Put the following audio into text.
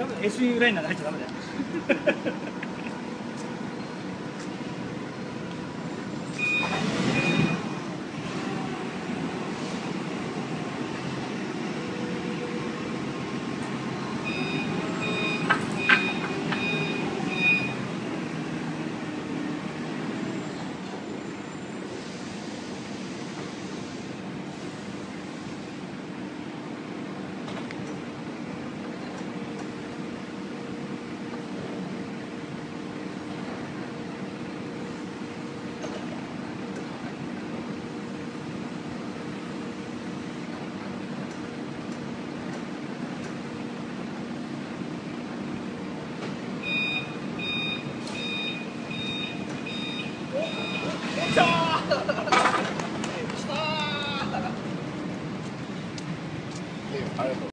多分 SU ライナーで入っちゃダメだよ。ありがとう。